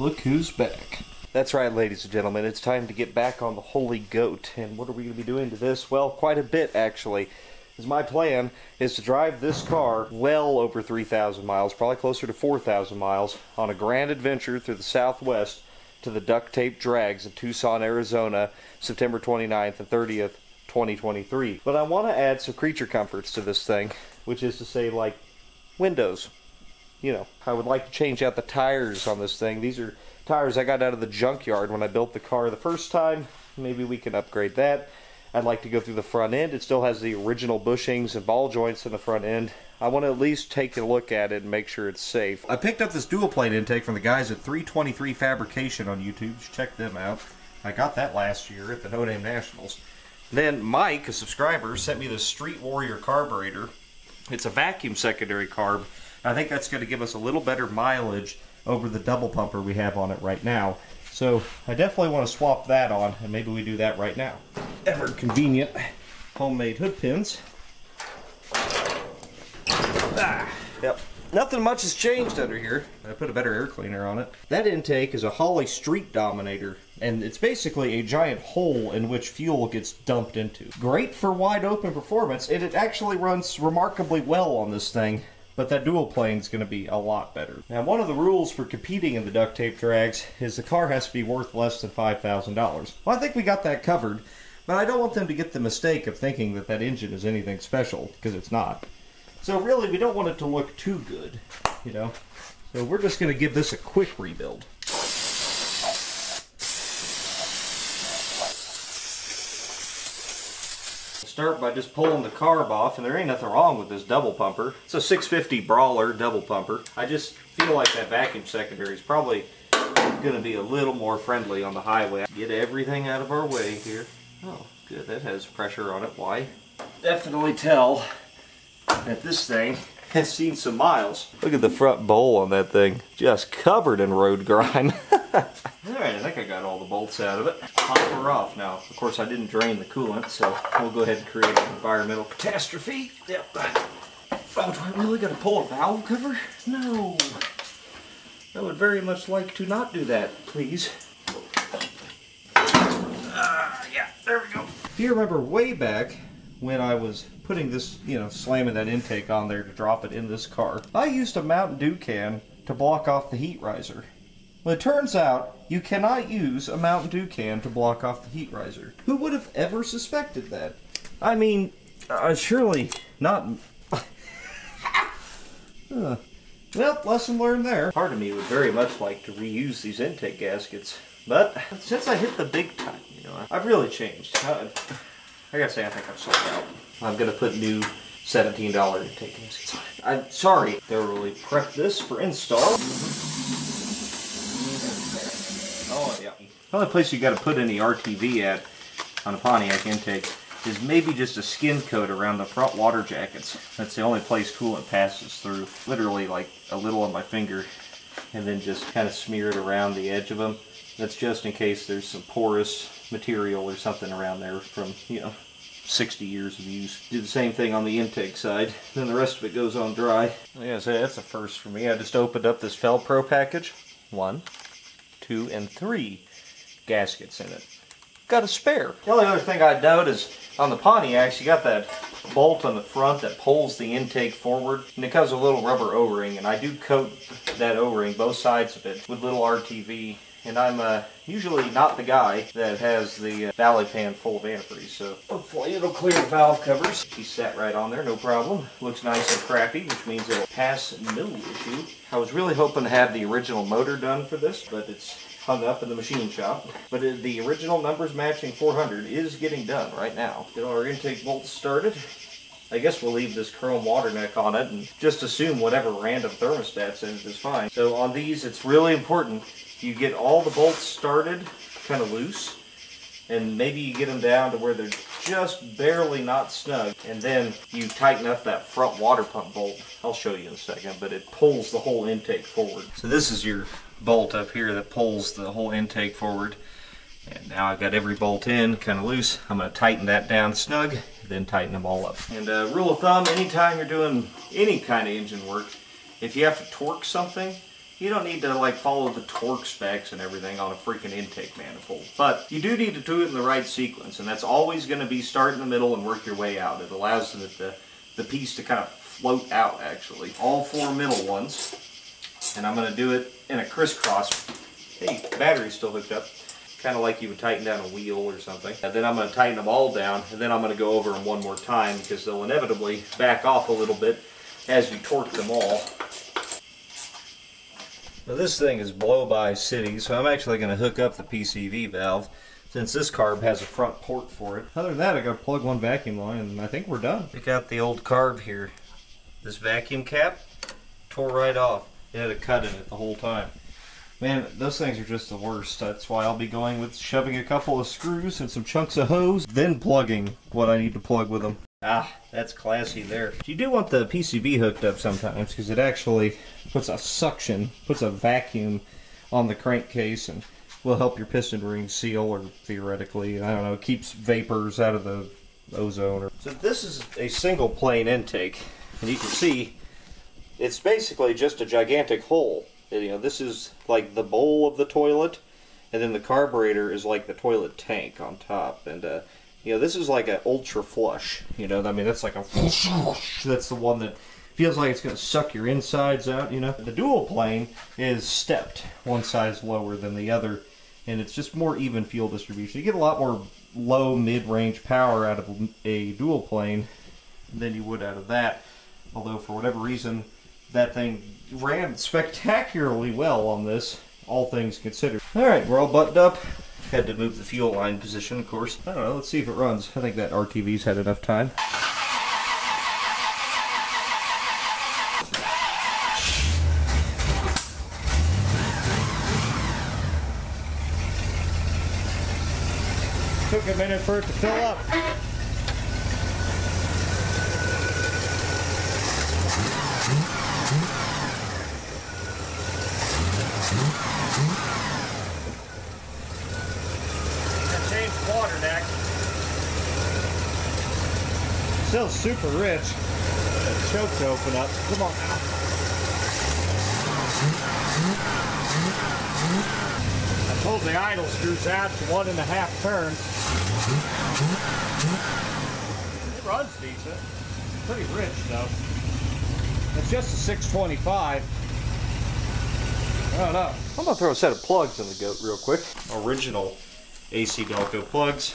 Look who's back. That's right, ladies and gentlemen. It's time to get back on the Holey Goat. And what are we going to be doing to this? Well, quite a bit, actually. Because my plan is to drive this car well over 3,000 miles, probably closer to 4,000 miles, on a grand adventure through the Southwest to the Duct Tape Drags in Tucson, Arizona, September 29th and 30th, 2023. But I want to add some creature comforts to this thing, which is to say, like windows. You know, I would like to change out the tires on this thing. These are tires I got out of the junkyard when I built the car the first time. Maybe we can upgrade that. I'd like to go through the front end. It still has the original bushings and ball joints in the front end. I want to at least take a look at it and make sure it's safe. I picked up this dual plane intake from the guys at 323 Fabrication on YouTube. Check them out. I got that last year at the No Name Nationals. Then Mike, a subscriber, sent me the Street Warrior carburetor. It's a vacuum secondary carb. I think that's going to give us a little better mileage over the double pumper we have on it right now. So I definitely want to swap that on, and maybe we do that right now. Ever convenient homemade hood pins. Ah, yep. Nothing much has changed under here. I put a better air cleaner on it. That intake is a Holley Street Dominator, and it's basically a giant hole in which fuel gets dumped into. Great for wide open performance, and it actually runs remarkably well on this thing but that dual plane is going to be a lot better. Now, one of the rules for competing in the duct tape drags is the car has to be worth less than $5,000. Well, I think we got that covered, but I don't want them to get the mistake of thinking that that engine is anything special, because it's not. So really, we don't want it to look too good, you know? So we're just going to give this a quick rebuild. Start by just pulling the carb off, and there ain't nothing wrong with this double pumper. It's a 650 Brawler double pumper. I just feel like that vacuum secondary is probably going to be a little more friendly on the highway. Get everything out of our way here. Oh, good. That has pressure on it. Why? Definitely tell that this thing has seen some miles. Look at the front bowl on that thing. Just covered in road grime. Alright, I think I got all the bolts out of it. Pop her off now. Of course, I didn't drain the coolant, so we'll go ahead and create an environmental catastrophe. Yep. Oh, do I really got to pull a valve cover? No. I would very much like to not do that, please. Uh, yeah, there we go. If you remember way back when I was putting this, you know, slamming that intake on there to drop it in this car, I used a Mountain Dew can to block off the heat riser. Well, it turns out you cannot use a Mountain Dew can to block off the heat riser. Who would have ever suspected that? I mean, uh, surely not. uh, well, lesson learned there. Part of me would very much like to reuse these intake gaskets, but since I hit the big time, you know, I've really changed. I, I gotta say, I think I've sold out. I'm gonna put new $17 intake gaskets on. I'm sorry, thoroughly prep this for install. Oh yeah. The only place you got to put any RTV at on a Pontiac intake is maybe just a skin coat around the front water jackets. That's the only place coolant passes through. Literally like a little on my finger and then just kind of smear it around the edge of them. That's just in case there's some porous material or something around there from, you know, 60 years of use. Do the same thing on the intake side. Then the rest of it goes on dry. Yeah, so that's a first for me. I just opened up this Fel-Pro package. One, two, and three gaskets in it. Got a spare. The only other thing I'd note is on the Pontiacs, you got that bolt on the front that pulls the intake forward, and it comes with a little rubber O-ring, and I do coat that O-ring, both sides of it, with little RTV, and I'm uh, usually not the guy that has the uh, valley pan full of antifreeze, so hopefully it'll clear the valve covers. She sat right on there, no problem. Looks nice and crappy, which means it'll pass no issue. I was really hoping to have the original motor done for this, but it's hung up in the machine shop. But the original numbers matching 400 is getting done right now. Get our intake bolts started. I guess we'll leave this chrome water neck on it and just assume whatever random thermostat's in it is fine. So on these, it's really important you get all the bolts started kind of loose and maybe you get them down to where they're just barely not snug and then you tighten up that front water pump bolt. I'll show you in a second, but it pulls the whole intake forward. So this is your bolt up here that pulls the whole intake forward. And now I've got every bolt in, kind of loose. I'm going to tighten that down snug, then tighten them all up. And uh, rule of thumb, anytime you're doing any kind of engine work, if you have to torque something, you don't need to like follow the torque specs and everything on a freaking intake manifold. But you do need to do it in the right sequence, and that's always going to be start in the middle and work your way out. It allows the, the, the piece to kind of float out, actually. All four middle ones. And I'm going to do it in a crisscross. Hey, battery's still hooked up. Kind of like you would tighten down a wheel or something. And then I'm going to tighten them all down, and then I'm going to go over them one more time because they'll inevitably back off a little bit as you torque them all. Now this thing is blow by city, so I'm actually going to hook up the PCV valve since this carb has a front port for it. Other than that, I got to plug one vacuum line and I think we're done. Pick out the old carb here. This vacuum cap tore right off. It had a cut in it the whole time. Man, those things are just the worst. That's why I'll be going with shoving a couple of screws and some chunks of hose, then plugging what I need to plug with them. Ah, that's classy there. You do want the PCV hooked up sometimes because it actually puts a suction, puts a vacuum on the crankcase and will help your piston ring seal or theoretically, I don't know, keeps vapors out of the ozone. So this is a single plane intake and you can see it's basically just a gigantic hole. You know, this is like the bowl of the toilet and then the carburetor is like the toilet tank on top and uh, you know, this is like an ultra flush. You know, I mean, that's like a that's the one that feels like it's going to suck your insides out. You know, the dual plane is stepped, one size lower than the other, and it's just more even fuel distribution. You get a lot more low mid-range power out of a dual plane than you would out of that. Although for whatever reason, that thing ran spectacularly well on this, all things considered. All right, we're all buttoned up. Had to move the fuel line position, of course. I don't know, let's see if it runs. I think that RTV's had enough time. Took a minute for it to fill up. water deck. Still super rich. That choke to open up. Come on. I pulled the idle screws out to one and a half turns. It runs decent. Pretty rich though. It's just a 625. I don't know. I'm gonna throw a set of plugs in the goat real quick. Original AC Delco plugs,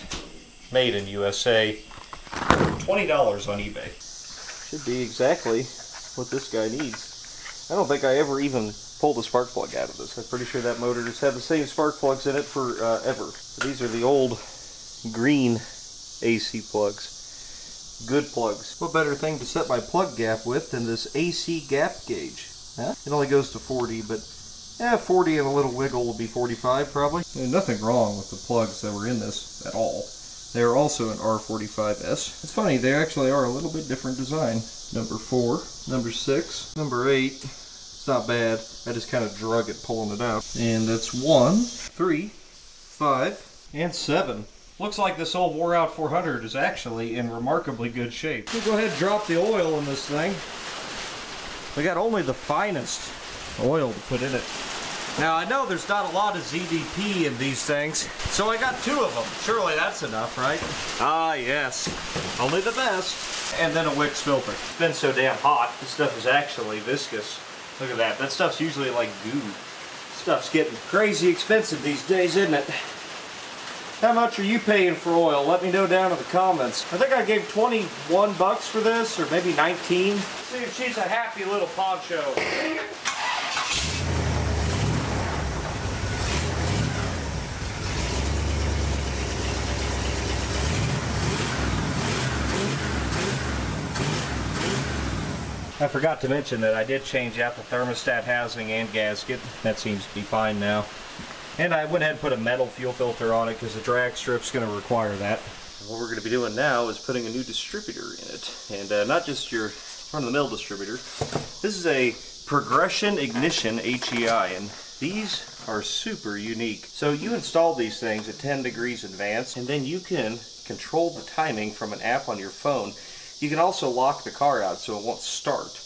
made in USA. $20 on eBay. Should be exactly what this guy needs. I don't think I ever even pulled the spark plug out of this. I'm pretty sure that motor has had the same spark plugs in it for uh, ever. these are the old green AC plugs. Good plugs. What better thing to set my plug gap with than this AC gap gauge? Huh? It only goes to 40, but yeah, 40 and a little wiggle will be 45 probably. And nothing wrong with the plugs that were in this at all. They are also an R45S. It's funny, they actually are a little bit different design. Number 4, number 6, number 8. It's not bad. I just kind of drug it pulling it out. And that's 1, 3, 5, and 7. Looks like this old wore out 400 is actually in remarkably good shape. We'll go ahead and drop the oil in this thing. We got only the finest oil to put in it. Now I know there's not a lot of ZDP in these things, so I got two of them. Surely that's enough, right? Ah, yes. Only the best. And then a Wix filter. It's been so damn hot, this stuff is actually viscous. Look at that. That stuff's usually like goo. Stuff's getting crazy expensive these days, isn't it? How much are you paying for oil? Let me know down in the comments. I think I gave 21 bucks for this, or maybe 19. See if she's a happy little poncho. I forgot to mention that I did change out the thermostat housing and gasket. That seems to be fine now. And I went ahead and put a metal fuel filter on it because the drag strip's going to require that. What we're going to be doing now is putting a new distributor in it. And uh, not just your run-of-the-mill distributor. This is a Progression Ignition HEI. And these are super unique. So you install these things at 10 degrees advance and then you can control the timing from an app on your phone you can also lock the car out so it won't start.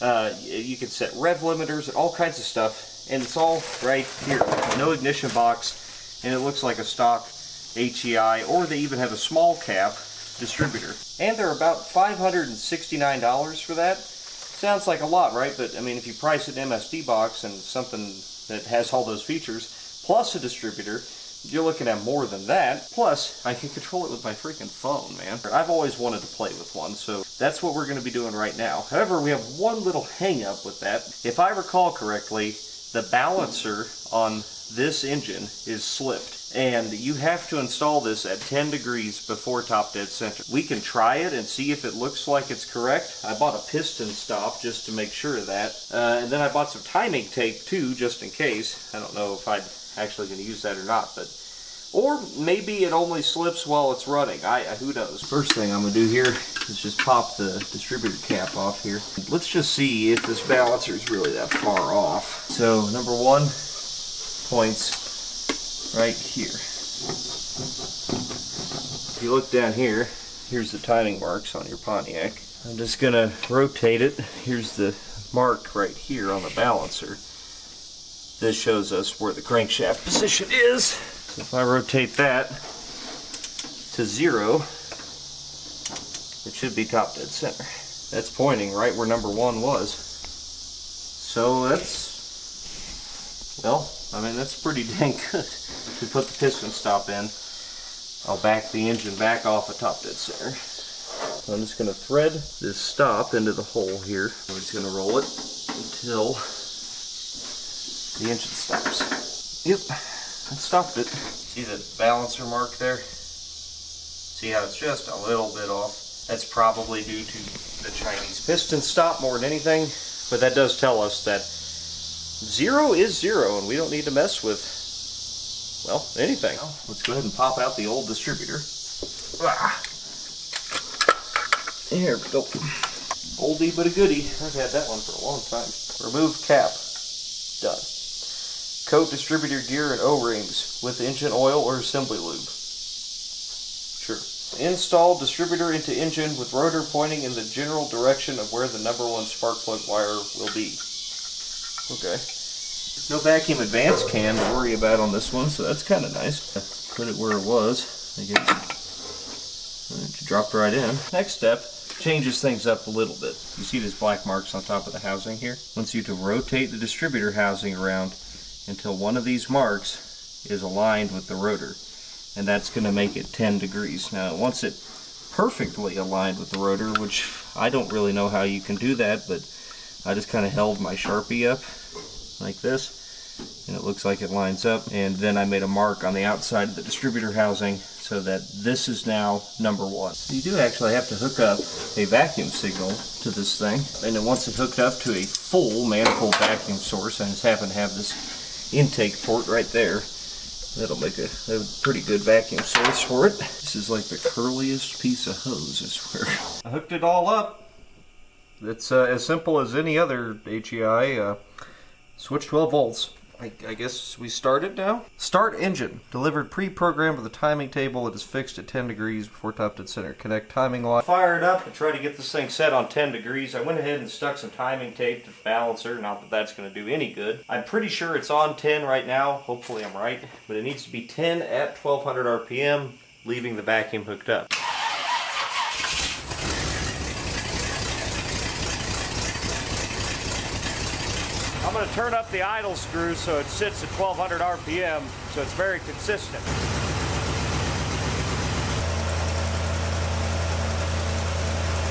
Uh, you can set rev limiters and all kinds of stuff. And it's all right here. No ignition box. And it looks like a stock HEI. Or they even have a small cap distributor. And they're about $569 for that. Sounds like a lot, right? But I mean, if you price an MSD box and something that has all those features, plus a distributor, you're looking at more than that. Plus, I can control it with my freaking phone, man. I've always wanted to play with one, so that's what we're going to be doing right now. However, we have one little hang up with that. If I recall correctly, the balancer on this engine is slipped and you have to install this at 10 degrees before top dead center. We can try it and see if it looks like it's correct. I bought a piston stop just to make sure of that. Uh, and then I bought some timing tape too, just in case. I don't know if I'd actually going to use that or not, but or maybe it only slips while it's running. I, who knows. First thing I'm going to do here is just pop the distributor cap off here. Let's just see if this balancer is really that far off. So number one points right here. If you look down here, here's the timing marks on your Pontiac. I'm just going to rotate it. Here's the mark right here on the balancer. This shows us where the crankshaft position is. So if I rotate that to zero, it should be top dead center. That's pointing right where number one was. So that's, well, I mean, that's pretty dang good. To put the piston stop in, I'll back the engine back off at top dead center. I'm just going to thread this stop into the hole here. I'm just going to roll it until the engine stops. Yep, I stopped it. See the balancer mark there? See how it's just a little bit off? That's probably due to the Chinese piston stop more than anything, but that does tell us that zero is zero and we don't need to mess with, well, anything. Well, let's go ahead and pop out the old distributor. Ah. There we go. Oldie but a goodie. I've had that one for a long time. Remove cap. Done. Coat distributor gear and O-rings with engine oil or assembly lube. Sure. Install distributor into engine with rotor pointing in the general direction of where the number one spark plug wire will be. Okay. No vacuum advance can to worry about on this one, so that's kind of nice. Put it where it was. I guess. It dropped right in. Next step, changes things up a little bit. You see these black marks on top of the housing here? Wants you to rotate the distributor housing around until one of these marks is aligned with the rotor. And that's going to make it 10 degrees. Now, once it perfectly aligned with the rotor, which I don't really know how you can do that, but I just kind of held my Sharpie up like this and it looks like it lines up and then I made a mark on the outside of the distributor housing so that this is now number one. You do actually have to hook up a vacuum signal to this thing and then once it's hooked up to a full manifold vacuum source and just happened to have this intake port right there. That'll make a, a, pretty good vacuum source for it. This is like the curliest piece of hose, I swear. I hooked it all up. It's uh, as simple as any other HEI. Uh, switch 12 volts. I, I, guess we started now. Start engine. Delivered pre-programmed with a timing table. It is fixed at 10 degrees before top dead center. Connect timing line. Fire it up and try to get this thing set on 10 degrees. I went ahead and stuck some timing tape to the balancer. Not that that's going to do any good. I'm pretty sure it's on 10 right now. Hopefully I'm right. But it needs to be 10 at 1200 RPM, leaving the vacuum hooked up. I'm going to turn up the idle screw so it sits at 1200 RPM so it's very consistent.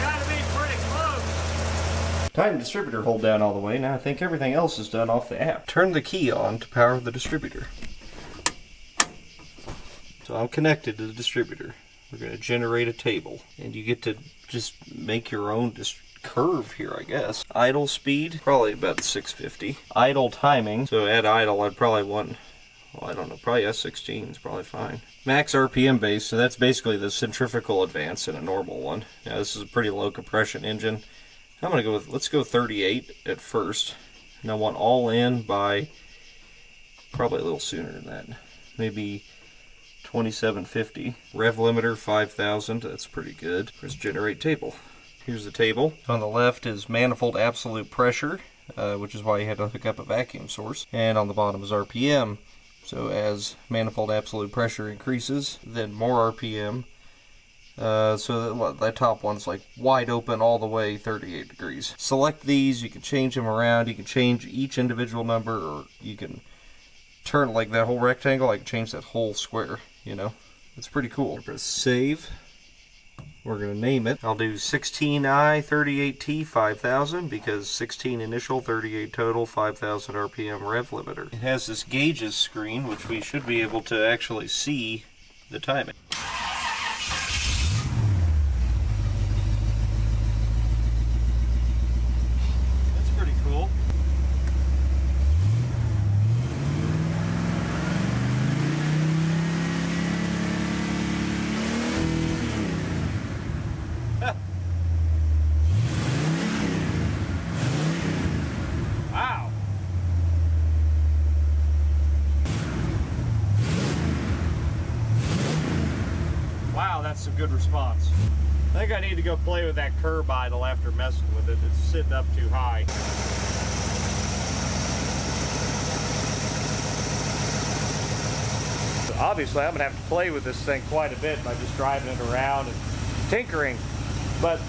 Gotta be pretty close. Time distributor hold down all the way. Now I think everything else is done off the app. Turn the key on to power the distributor. So I'm connected to the distributor. We're going to generate a table and you get to just make your own distributor curve here, I guess. Idle speed, probably about 650. Idle timing, so at idle I'd probably want, well, I don't know, probably S16 is probably fine. Max RPM base, so that's basically the centrifugal advance in a normal one. Now this is a pretty low compression engine. I'm gonna go with, let's go 38 at first. And I want all in by probably a little sooner than that. Maybe 2750. Rev limiter 5000, that's pretty good. Press generate table. Here's the table. On the left is manifold absolute pressure, uh, which is why you had to hook up a vacuum source. And on the bottom is RPM. So as manifold absolute pressure increases, then more RPM. Uh, so that, that top one's like wide open all the way 38 degrees. Select these, you can change them around, you can change each individual number, or you can turn like that whole rectangle, I can change that whole square, you know. It's pretty cool. Press save. We're going to name it. I'll do 16i 38T 5000 because 16 initial, 38 total, 5000 RPM rev limiter. It has this gauges screen which we should be able to actually see the timing. That's pretty cool. Wow. Wow, that's a good response. I think I need to go play with that curb idle after messing with it. It's sitting up too high. Obviously, I'm going to have to play with this thing quite a bit by just driving it around and tinkering. But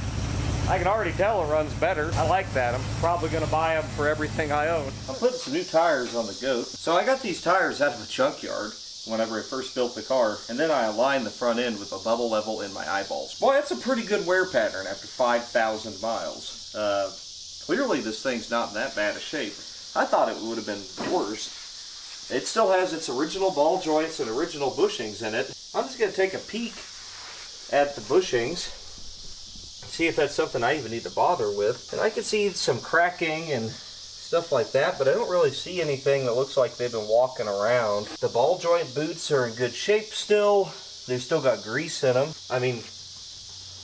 I can already tell it runs better. I like that. I'm probably going to buy them for everything I own. I'm putting some new tires on the goat. So I got these tires out of the junkyard whenever I first built the car, and then I aligned the front end with a bubble level in my eyeballs. Boy, that's a pretty good wear pattern after 5,000 miles. Uh, clearly this thing's not in that bad a shape. I thought it would have been worse. It still has its original ball joints and original bushings in it. I'm just going to take a peek at the bushings see if that's something I even need to bother with. And I can see some cracking and stuff like that, but I don't really see anything that looks like they've been walking around. The ball joint boots are in good shape still. They've still got grease in them. I mean,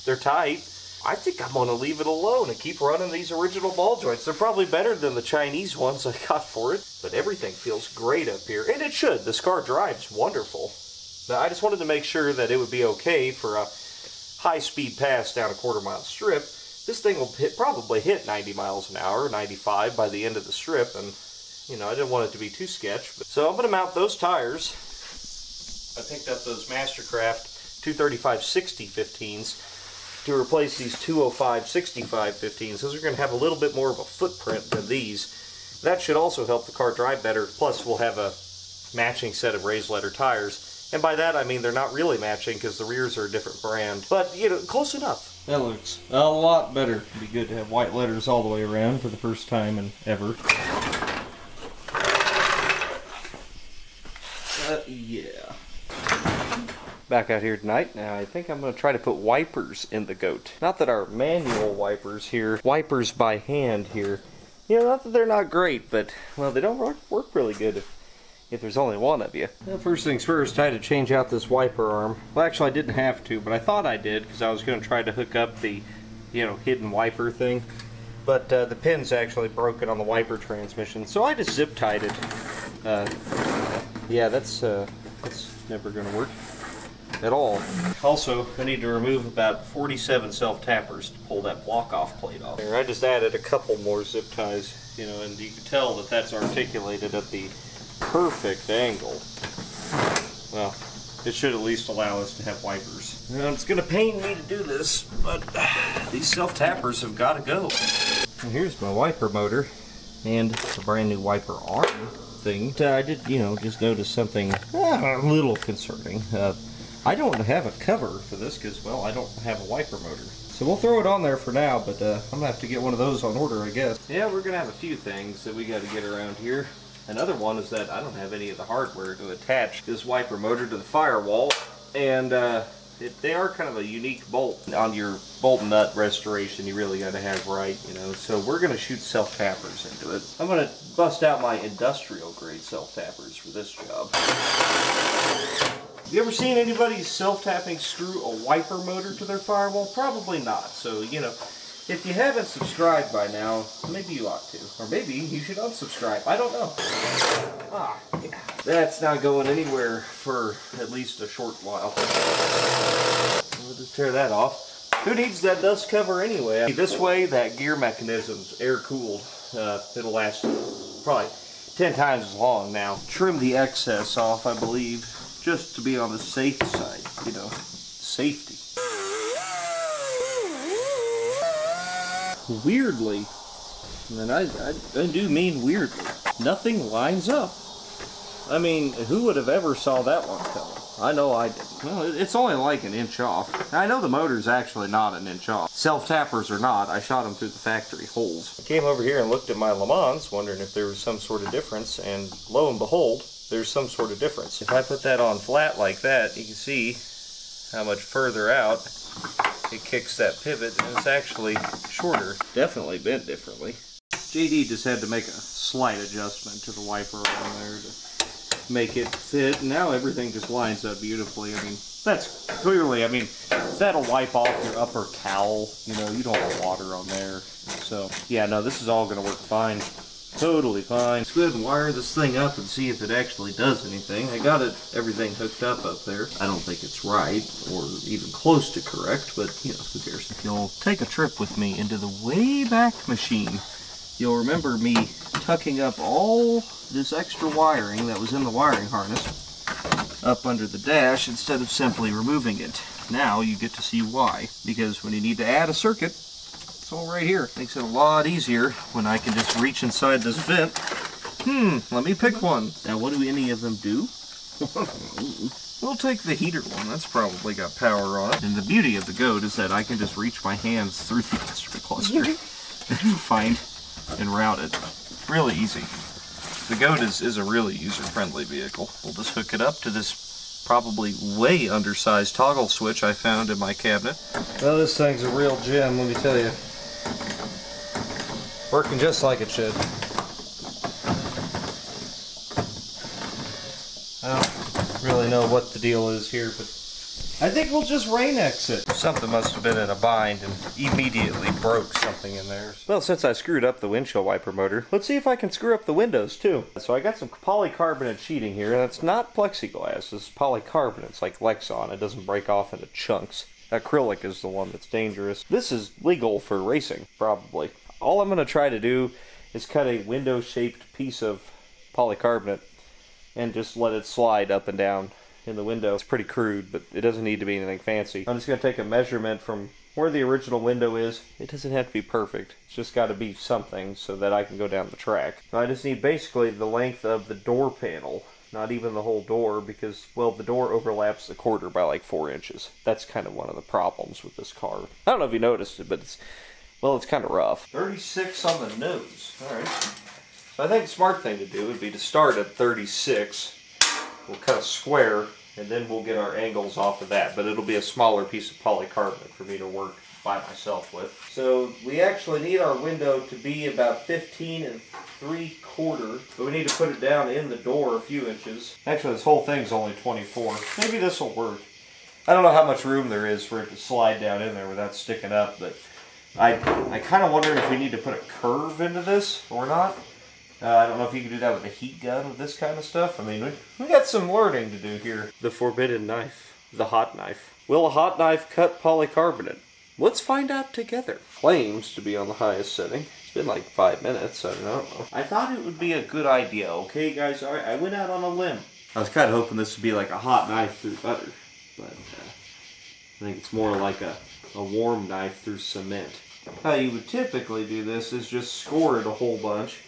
they're tight. I think I'm going to leave it alone and keep running these original ball joints. They're probably better than the Chinese ones I got for it, but everything feels great up here. And it should. This car drives wonderful. Now, I just wanted to make sure that it would be okay for a high speed pass down a quarter mile strip, this thing will hit, probably hit 90 miles an hour, 95 by the end of the strip, and you know, I didn't want it to be too sketch. But, so I'm going to mount those tires. I picked up those Mastercraft 235 60 15s to replace these 205 65 15s. Those are going to have a little bit more of a footprint than these. That should also help the car drive better. Plus, we'll have a matching set of raised letter tires. And by that I mean they're not really matching because the rears are a different brand. But, you know, close enough. That looks a lot better. It'd be good to have white letters all the way around for the first time and ever. Uh, yeah. Back out here tonight. Now I think I'm going to try to put wipers in the goat. Not that our manual wipers here, wipers by hand here, you know, not that they're not great, but, well, they don't work, work really good if if there's only one of you. Well, first things first, I had to change out this wiper arm. Well, actually, I didn't have to, but I thought I did because I was going to try to hook up the, you know, hidden wiper thing. But uh, the pin's actually broken on the wiper transmission, so I just zip tied it. Uh, yeah, that's uh, that's never going to work at all. Also, I need to remove about 47 self-tappers to pull that block-off plate off. Here, I just added a couple more zip ties, you know, and you can tell that that's articulated at the perfect angle. Well, it should at least allow us to have wipers. Now, it's going to pain me to do this, but these self-tappers have got to go. And here's my wiper motor and the brand new wiper arm thing. I did, you know, just notice something uh, a little concerning. Uh, I don't have a cover for this because, well, I don't have a wiper motor. So we'll throw it on there for now, but uh, I'm going to have to get one of those on order, I guess. Yeah, we're going to have a few things that we got to get around here. Another one is that I don't have any of the hardware to attach this wiper motor to the firewall, and uh, it, they are kind of a unique bolt. On your bolt nut restoration, you really got to have right, you know. So we're going to shoot self-tappers into it. I'm going to bust out my industrial grade self-tappers for this job. You ever seen anybody self-tapping screw a wiper motor to their firewall? Probably not. So, you know, if you haven't subscribed by now, maybe you ought to. Or maybe you should unsubscribe. I don't know. Ah, yeah. That's not going anywhere for at least a short while. We'll just tear that off. Who needs that dust cover anyway? This way, that gear mechanism's air cooled. Uh, it'll last probably 10 times as long now. Trim the excess off, I believe, just to be on the safe side, you know, safety. Weirdly, and I, I, I do mean weirdly, nothing lines up. I mean, who would have ever saw that one coming? I know I did. Well, it's only like an inch off. I know the motor's actually not an inch off. Self-tappers or not, I shot them through the factory holes. I came over here and looked at my Le Mans, wondering if there was some sort of difference, and lo and behold, there's some sort of difference. If I put that on flat like that, you can see how much further out it kicks that pivot, and it's actually shorter. Definitely bent differently. JD just had to make a slight adjustment to the wiper on there to make it fit. Now everything just lines up beautifully. I mean, that's clearly, I mean, that'll wipe off your upper cowl. You know, you don't want water on there. So, yeah, no, this is all going to work fine. Totally fine. Let's go ahead and wire this thing up and see if it actually does anything. I got it, everything hooked up up there. I don't think it's right or even close to correct, but, you know, who cares. If you'll take a trip with me into the way back machine, you'll remember me tucking up all this extra wiring that was in the wiring harness up under the dash instead of simply removing it. Now you get to see why. Because when you need to add a circuit, it's all right here. Makes it a lot easier when I can just reach inside this vent. Hmm, let me pick one. Now what do any of them do? we'll take the heater one. That's probably got power on it. And the beauty of the goat is that I can just reach my hands through the instrument cluster and find and route it. Really easy. The Goat is, is a really user-friendly vehicle. We'll just hook it up to this probably way undersized toggle switch I found in my cabinet. Well, this thing's a real gem, let me tell you. Working just like it should. I don't really know what the deal is here, but I think we'll just Rain-X it. Something must have been in a bind and immediately broke something in there. Well, since I screwed up the windshield wiper motor, let's see if I can screw up the windows too. So I got some polycarbonate sheeting here, and it's not plexiglass, it's polycarbonate. It's like Lexan, it doesn't break off into chunks. Acrylic is the one that's dangerous. This is legal for racing, probably. All I'm going to try to do is cut a window-shaped piece of polycarbonate and just let it slide up and down in the window. It's pretty crude, but it doesn't need to be anything fancy. I'm just going to take a measurement from where the original window is. It doesn't have to be perfect. It's just got to be something so that I can go down the track. I just need basically the length of the door panel. Not even the whole door because, well, the door overlaps the quarter by like four inches. That's kind of one of the problems with this car. I don't know if you noticed it, but it's, well, it's kind of rough. 36 on the nose. All right. So I think the smart thing to do would be to start at 36 we'll cut a square and then we'll get our angles off of that but it'll be a smaller piece of polycarbonate for me to work by myself with. So we actually need our window to be about 15 and 3 quarter, but we need to put it down in the door a few inches. Actually this whole thing's only 24. Maybe this will work. I don't know how much room there is for it to slide down in there without sticking up, but I, I kind of wonder if we need to put a curve into this or not. Uh, I don't know if you can do that with a heat gun with this kind of stuff. I mean, we, we got some learning to do here. The forbidden knife. The hot knife. Will a hot knife cut polycarbonate? Let's find out together. Claims to be on the highest setting. It's been like five minutes, I don't know. I thought it would be a good idea, okay guys? Alright, I went out on a limb. I was kind of hoping this would be like a hot knife through butter, but uh, I think it's more like a, a warm knife through cement. How you would typically do this is just score it a whole bunch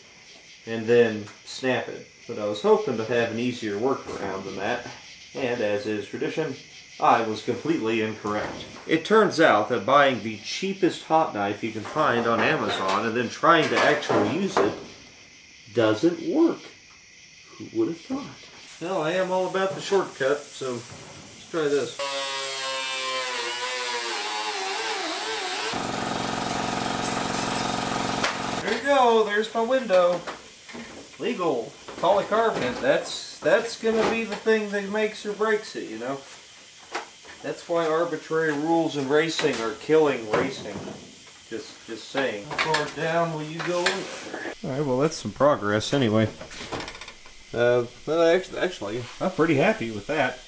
and then snap it. But I was hoping to have an easier workaround than that, and as is tradition, I was completely incorrect. It turns out that buying the cheapest hot knife you can find on Amazon and then trying to actually use it doesn't work. Who would have thought? Well, I am all about the shortcut, so let's try this. There you go, there's my window legal polycarbonate. That's that's gonna be the thing that makes or breaks it, you know. That's why arbitrary rules in racing are killing racing. Just just saying. How far down will you go Alright, well that's some progress anyway. Uh, well, actually, actually, I'm pretty happy with that.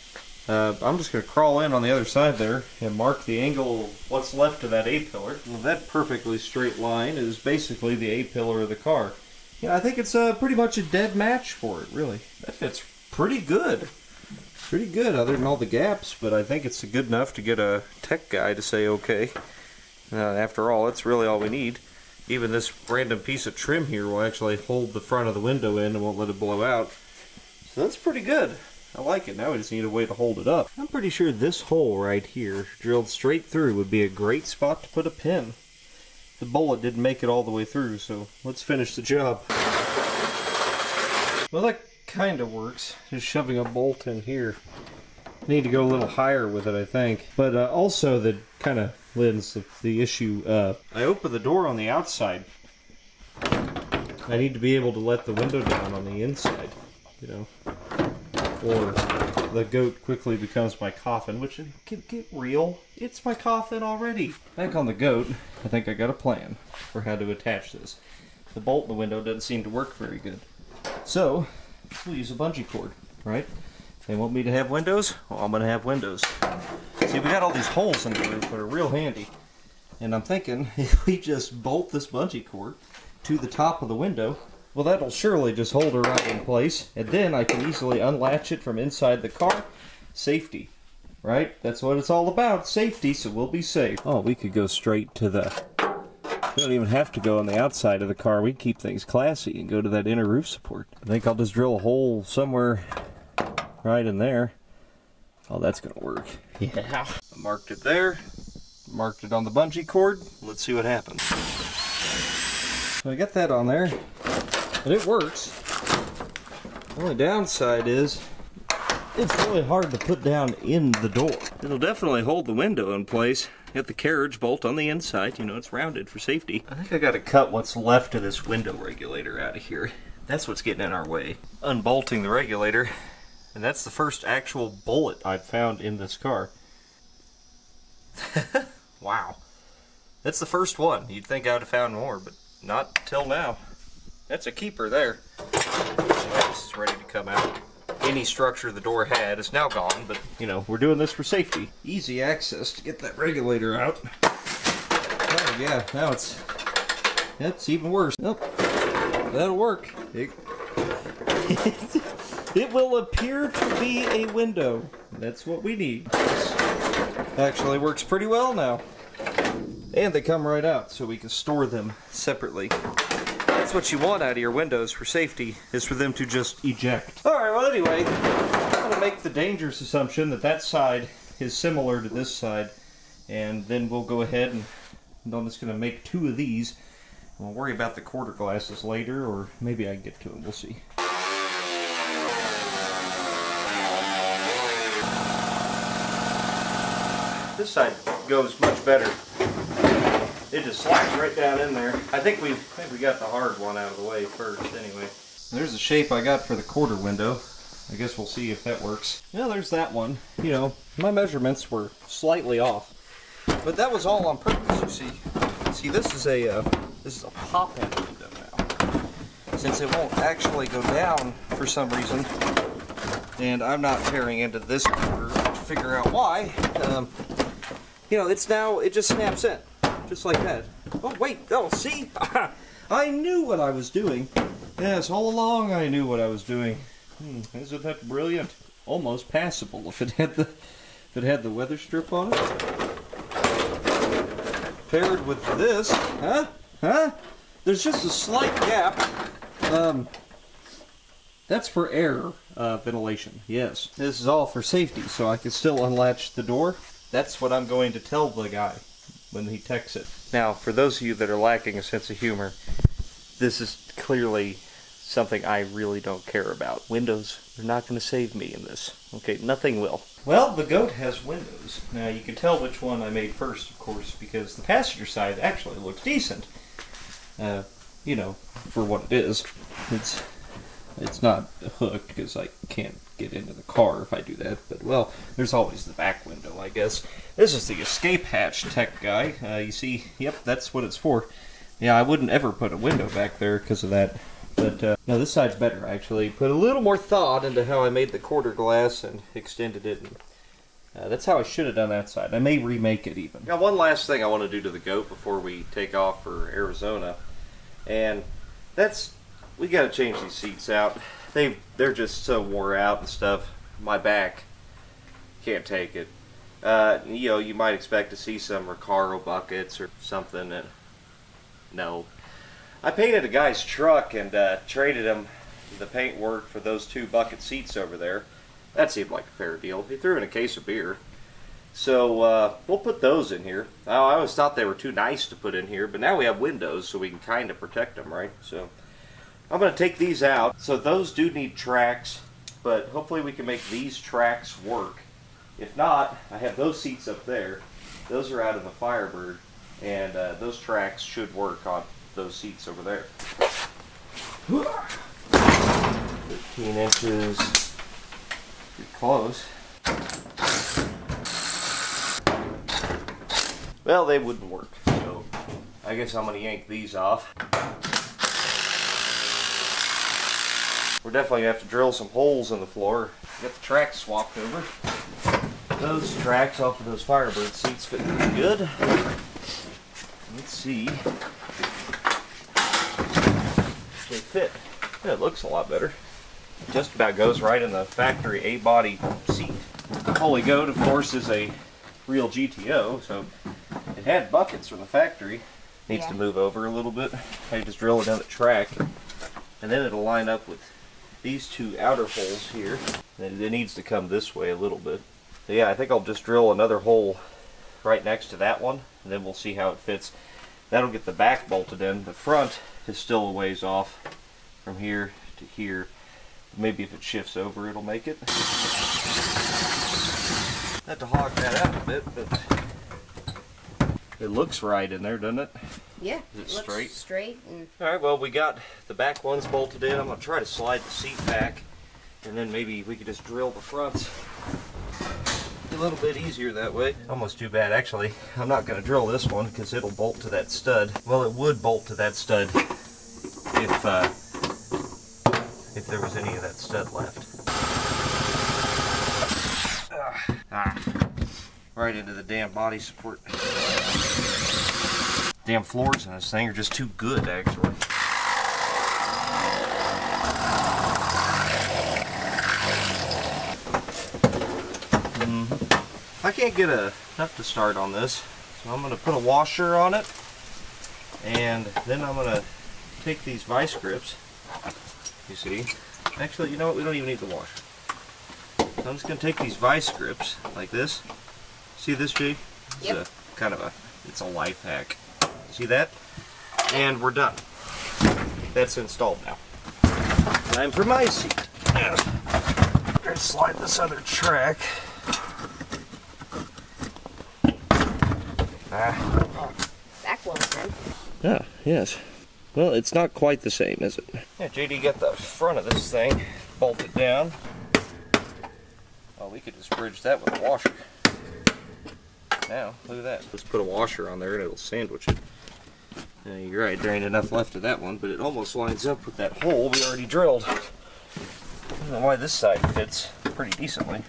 Uh, I'm just going to crawl in on the other side there and mark the angle what's left of that A-pillar. Well, that perfectly straight line is basically the A-pillar of the car. Yeah, I think it's uh, pretty much a dead match for it, really. That fits pretty good. Pretty good, other than all the gaps, but I think it's good enough to get a tech guy to say okay. Uh, after all, that's really all we need. Even this random piece of trim here will actually hold the front of the window in and won't let it blow out. So that's pretty good. I like it. Now we just need a way to hold it up. I'm pretty sure this hole right here, drilled straight through, would be a great spot to put a pin. The bullet didn't make it all the way through, so let's finish the job. Well, that kind of works. Just shoving a bolt in here. Need to go a little higher with it, I think. But uh, also, that kind of lends the, the issue. I open the door on the outside. I need to be able to let the window down on the inside, you know or the goat quickly becomes my coffin, which get, get real. It's my coffin already. Back on the goat, I think I got a plan for how to attach this. The bolt in the window doesn't seem to work very good. So, we'll use a bungee cord, right? If They want me to have windows? Well, I'm going to have windows. See, we got all these holes in the roof that are real handy. And I'm thinking, if we just bolt this bungee cord to the top of the window, well, that'll surely just hold her right in place, and then I can easily unlatch it from inside the car. Safety, right? That's what it's all about, safety, so we'll be safe. Oh, we could go straight to the... We don't even have to go on the outside of the car. We keep things classy and go to that inner roof support. I think I'll just drill a hole somewhere right in there. Oh, that's going to work. Yeah. I marked it there. Marked it on the bungee cord. Let's see what happens. So I got that on there. And it works. The only downside is it's really hard to put down in the door. It'll definitely hold the window in place. Get the carriage bolt on the inside. You know, it's rounded for safety. I think I got to cut what's left of this window regulator out of here. That's what's getting in our way. Unbolting the regulator. And that's the first actual bullet I've found in this car. wow. That's the first one. You'd think I would have found more, but not till now. That's a keeper there. This is ready to come out. Any structure the door had is now gone, but you know, we're doing this for safety. Easy access to get that regulator out. Oh yeah, now it's that's even worse. Nope. That'll work. It, it will appear to be a window. That's what we need. Actually works pretty well now. And they come right out, so we can store them separately. That's what you want out of your windows for safety, is for them to just eject. Alright, well anyway, I'm going to make the dangerous assumption that that side is similar to this side, and then we'll go ahead and I'm just going to make two of these. We'll worry about the quarter glasses later, or maybe I can get to them, we'll see. This side goes much better it just slides right down in there. I think we think we got the hard one out of the way first anyway. There's the shape I got for the quarter window. I guess we'll see if that works. Yeah, there's that one. You know, my measurements were slightly off. But that was all on purpose, you see. See, this is a uh, this is a pop-in window now. Since it won't actually go down for some reason, and I'm not tearing into this quarter to figure out why, um, you know, it's now, it just snaps in just like that. Oh, wait, oh, see? I knew what I was doing. Yes, all along I knew what I was doing. Hmm, isn't that brilliant? Almost passable if it had the if it had the weather strip on it. Paired with this, huh? Huh? There's just a slight gap. Um, that's for air uh, ventilation, yes. This is all for safety, so I can still unlatch the door. That's what I'm going to tell the guy when he texts it. Now, for those of you that are lacking a sense of humor, this is clearly something I really don't care about. Windows are not going to save me in this. Okay, nothing will. Well, the goat has windows. Now, you can tell which one I made first, of course, because the passenger side actually looks decent. Uh, you know, for what it is. It's it's not hooked because I can't get into the car if I do that. But, well, there's always the back window, I guess. This is the escape hatch tech guy. Uh, you see, yep, that's what it's for. Yeah, I wouldn't ever put a window back there because of that. But, uh, no, this side's better, actually. Put a little more thought into how I made the quarter glass and extended it and Uh, that's how I should have done that side. I may remake it even. Now, one last thing I want to do to the goat before we take off for Arizona, and that's we got to change these seats out. They they're just so wore out and stuff. My back can't take it. Uh, you know, you might expect to see some Recaro buckets or something. And no, I painted a guy's truck and uh, traded him the paint work for those two bucket seats over there. That seemed like a fair deal. He threw in a case of beer. So uh, we'll put those in here. I always thought they were too nice to put in here, but now we have windows so we can kind of protect them, right? So I'm going to take these out. So those do need tracks, but hopefully we can make these tracks work. If not, I have those seats up there. Those are out of the Firebird, and uh, those tracks should work on those seats over there. 15 inches, pretty close. Well, they wouldn't work, so I guess I'm going to yank these off. We're definitely going to have to drill some holes in the floor. Get the tracks swapped over. Those tracks off of those Firebird seats fit pretty good. Let's see. They fit. Yeah, it looks a lot better. Just about goes right in the factory A-body seat. The Holey Goat, of course, is a real GTO, so it had buckets from the factory. Needs yeah. to move over a little bit. I just drill it down the track, and then it'll line up with these two outer holes here. It needs to come this way a little bit. So yeah, I think I'll just drill another hole right next to that one, and then we'll see how it fits. That'll get the back bolted in. The front is still a ways off from here to here. Maybe if it shifts over, it'll make it. Have to hog that out a bit, but it looks right in there, doesn't it? Yeah. Is it, straight? Straight. And... All right. Well, we got the back ones bolted in. I'm gonna try to slide the seat back, and then maybe we could just drill the fronts a little bit easier that way. Almost too bad, actually. I'm not gonna drill this one because it'll bolt to that stud. Well, it would bolt to that stud if uh, if there was any of that stud left. Ah, right into the damn body support. Damn floors in this thing are just too good, actually. Mm -hmm. I can't get a nut to start on this, so I'm going to put a washer on it, and then I'm going to take these vice grips you see. Actually, you know what? We don't even need the washer. So I'm just going to take these vice grips like this. See this, Jay? It's yep. a, kind of a, it's a life hack. See that? And we're done. That's installed now. Time for my seat. Let's slide this other track. Ah. Back one, then. Yeah, yes. Well, it's not quite the same, is it? Yeah, JD got the front of this thing bolted down. Well, we could just bridge that with a washer. Now, look at that. Let's put a washer on there and it'll sandwich it. You're right, there ain't enough left of that one, but it almost lines up with that hole we already drilled. I don't know why this side fits pretty decently.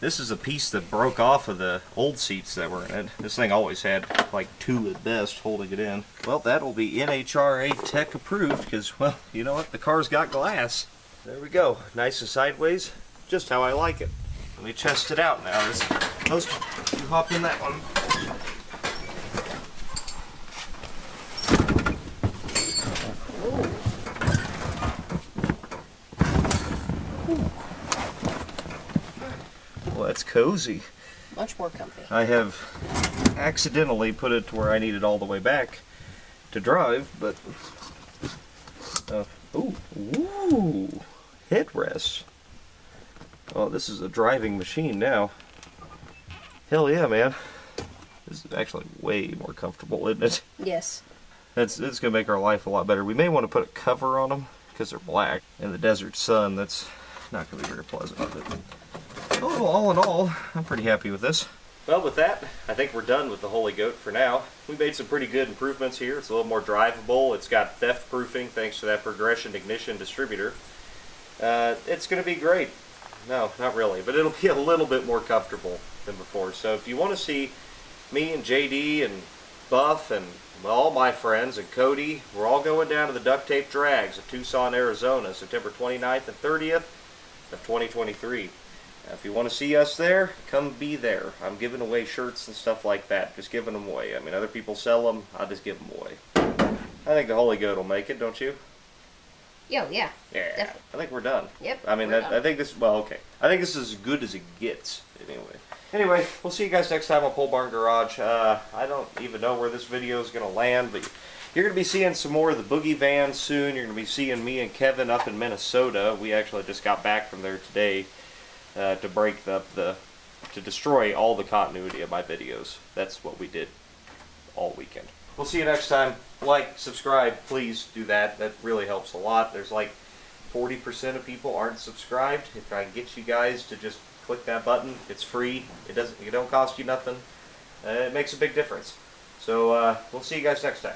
This is a piece that broke off of the old seats that were in it. This thing always had like two at best holding it in. Well, that'll be NHRA tech approved because, well, you know what? The car's got glass. There we go. Nice and sideways. Just how I like it. Let me test it out now. This, most, you hop in that one. Well, that's cozy. Much more comfy. I have accidentally put it to where I need it all the way back to drive, but uh, ooh, ooh, headrest. Oh, this is a driving machine now. Hell yeah, man. This is actually way more comfortable, isn't it? Yes. That's it's gonna make our life a lot better. We may want to put a cover on them because they're black. In the desert sun, that's not gonna be very pleasant. But Oh, all in all, I'm pretty happy with this. Well, with that, I think we're done with the Holey Goat for now. We made some pretty good improvements here. It's a little more drivable. It's got theft proofing thanks to that progression ignition distributor. uh, it's going to be great. No, not really, but it'll be a little bit more comfortable than before. So if you want to see me and JD and Buff and all my friends and Cody, we're all going down to the Duct Tape Drags of Tucson, Arizona, September 29th and 30th of 2023. Now, if you want to see us there, come be there. I'm giving away shirts and stuff like that. Just giving them away. I mean, other people sell them. I just give them away. I think the Holey Goat will make it, don't you? Yo, yeah. Yeah. Definitely. I think we're done. Yep, I mean, we're that, done. I think this. Well, okay. I think this is as good as it gets. Anyway. Anyway, we'll see you guys next time on Pole Barn Garage. Uh, I don't even know where this video is going to land, but you're going to be seeing some more of the Boogie Vans soon. You're going to be seeing me and Kevin up in Minnesota. We actually just got back from there today uh, to break up the, to destroy all the continuity of my videos. That's what we did all weekend. We'll see you next time. Like, subscribe, please do that. That really helps a lot. There's like 40% of people aren't subscribed. If I can get you guys to just click that button, it's free. It doesn't. It don't cost you nothing. Uh, it makes a big difference. So uh, we'll see you guys next time.